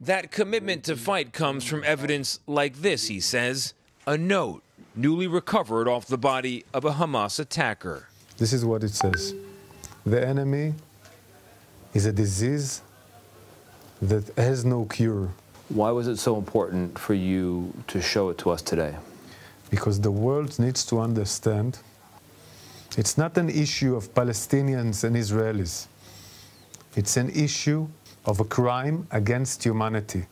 That commitment to fight comes from evidence like this, he says a note newly recovered off the body of a Hamas attacker. This is what it says The enemy is a disease that has no cure. Why was it so important for you to show it to us today? Because the world needs to understand it's not an issue of Palestinians and Israelis. It's an issue of a crime against humanity.